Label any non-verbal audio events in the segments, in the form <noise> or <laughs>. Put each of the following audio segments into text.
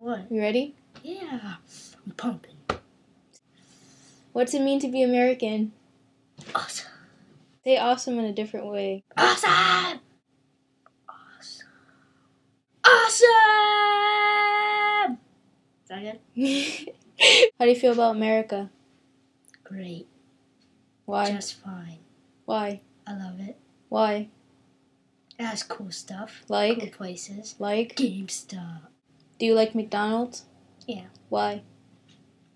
You ready? Yeah, I'm pumping. What's it mean to be American? Awesome. Say awesome in a different way. Awesome. Awesome. Awesome. Is that good? <laughs> How do you feel about America? Great. Why? Just fine. Why? I love it. Why? It has cool stuff. Like? cool places. Like? GameStop. Do you like McDonald's? Yeah. Why?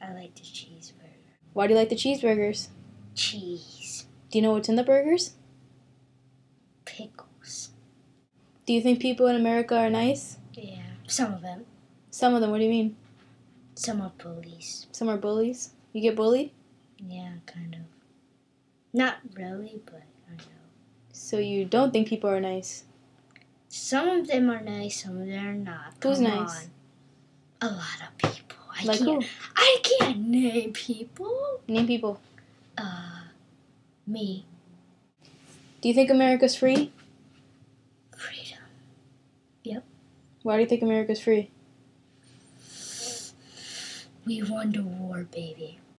I like the cheeseburger. Why do you like the cheeseburgers? Cheese. Do you know what's in the burgers? Pickles. Do you think people in America are nice? Yeah. Some of them. Some of them. What do you mean? Some are bullies. Some are bullies. You get bullied? Yeah, kind of. Not really, but I know. So you don't think people are nice? Some of them are nice, some of them are not. Who's Come nice? on. A lot of people. I Like can't. who? I can't name people. Name people. Uh, me. Do you think America's free? Freedom. Yep. Why do you think America's free? We won the war, baby.